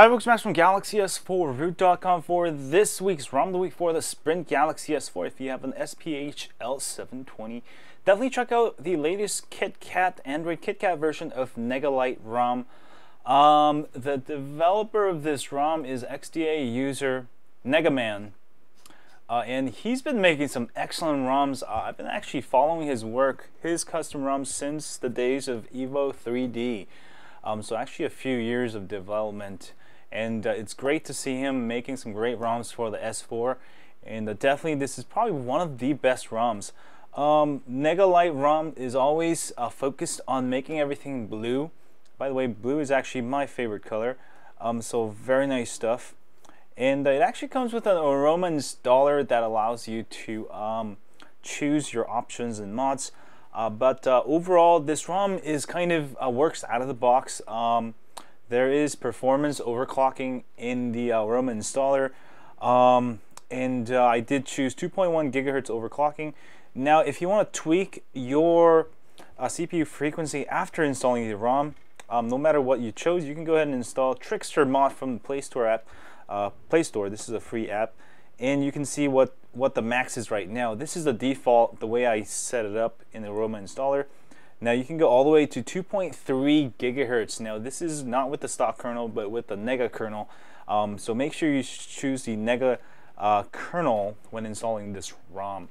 Hi folks, Max from Galaxy S4 Root.com for this week's ROM of the Week for the Sprint Galaxy S4. If you have an SPH L720, definitely check out the latest KitKat Android KitKat version of Negalite ROM. Um, the developer of this ROM is XDA user Negaman. Uh, and he's been making some excellent ROMs. Uh, I've been actually following his work, his custom ROMs, since the days of Evo 3D. Um, so actually a few years of development and uh, it's great to see him making some great ROMs for the S4 and uh, definitely this is probably one of the best ROMs. Um, Negalite ROM is always uh, focused on making everything blue. By the way, blue is actually my favorite color, um, so very nice stuff. And uh, it actually comes with an aroma installer that allows you to um, choose your options and mods. Uh, but uh, overall, this ROM is kind of works out of the box. Um, there is performance overclocking in the uh, Aroma installer. Um, and uh, I did choose 2.1 gigahertz overclocking. Now, if you want to tweak your uh, CPU frequency after installing the ROM, um, no matter what you chose, you can go ahead and install Trickster Mod from the Play Store app. Uh, Play Store, this is a free app, and you can see what, what the max is right now. This is the default, the way I set it up in the Aroma installer. Now you can go all the way to 2.3 gigahertz. Now this is not with the stock kernel, but with the Nega kernel. Um, so make sure you choose the Nega uh, kernel when installing this ROM.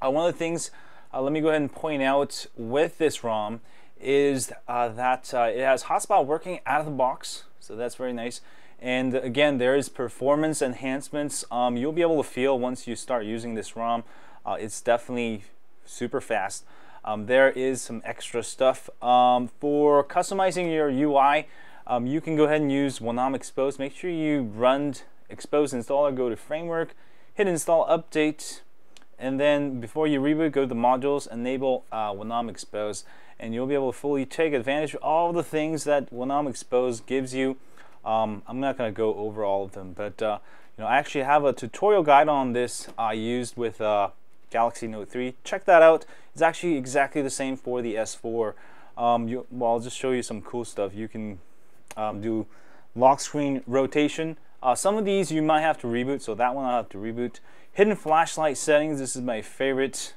Uh, one of the things, uh, let me go ahead and point out with this ROM is uh, that uh, it has hotspot working out of the box. So that's very nice. And again, there is performance enhancements. Um, you'll be able to feel once you start using this ROM. Uh, it's definitely super fast. Um, there is some extra stuff. Um, for customizing your UI, um, you can go ahead and use Wanam Expose. Make sure you run Expose installer, go to Framework, hit Install Update, and then before you reboot, go to modules, enable uh, Wanam Expose, and you'll be able to fully take advantage of all the things that Wanam Expose gives you. Um, I'm not going to go over all of them, but uh, you know, I actually have a tutorial guide on this I used with uh, Galaxy Note 3. Check that out. It's actually exactly the same for the S4. Um, you, well, I'll just show you some cool stuff. You can um, do lock screen rotation. Uh, some of these you might have to reboot, so that one I'll have to reboot. Hidden flashlight settings, this is my favorite.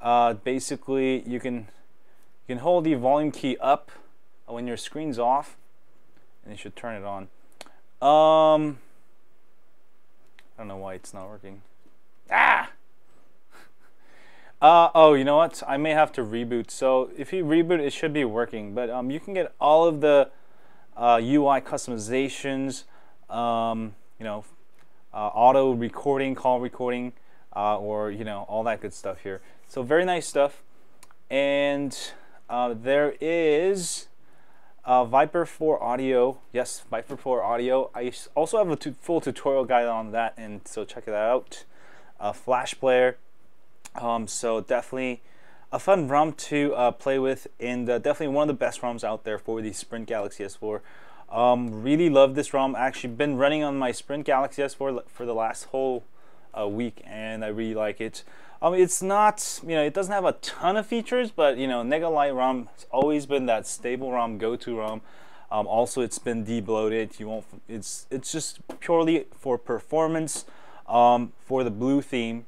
Uh, basically, you can you can hold the volume key up when your screen's off, and you should turn it on. Um, I don't know why it's not working. Ah! Uh, oh, you know what? I may have to reboot. So if you reboot, it should be working. But um, you can get all of the uh, UI customizations, um, you know, uh, auto recording, call recording, uh, or, you know, all that good stuff here. So very nice stuff. And uh, there is uh, Viper 4 audio. Yes, Viper 4 audio. I also have a full tutorial guide on that, and so check that out. Flash player um, so definitely a fun ROM to uh, play with and uh, definitely one of the best ROMs out there for the Sprint Galaxy S4. Um, really love this ROM. Actually been running on my Sprint Galaxy S4 for the last whole uh, week and I really like it. Um, it's not, you know, it doesn't have a ton of features, but you know, Negalite ROM has always been that stable ROM, go-to ROM. Um, also, it's been debloated. You won't. It's it's just purely for performance, um, for the blue theme,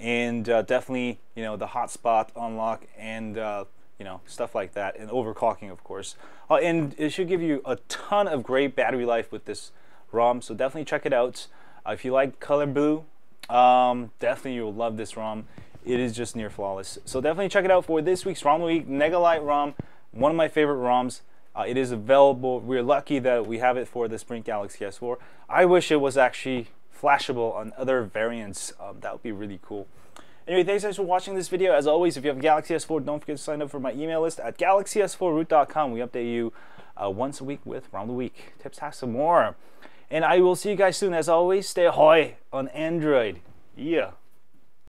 and uh, definitely you know the hotspot unlock and uh, you know stuff like that and overclocking of course. Uh, and it should give you a ton of great battery life with this ROM so definitely check it out. Uh, if you like color blue um, definitely you'll love this ROM. It is just near flawless. So definitely check it out for this week's ROM week Negalite ROM one of my favorite ROMs. Uh, it is available. We're lucky that we have it for the Sprint Galaxy S4 I wish it was actually flashable on other variants. Um, that would be really cool. Anyway, thanks guys for watching this video. As always, if you have a Galaxy S4, don't forget to sign up for my email list at galaxys4root.com. We update you uh, once a week with Round the Week tips, hacks, and more. And I will see you guys soon. As always, stay ahoy on Android. Yeah.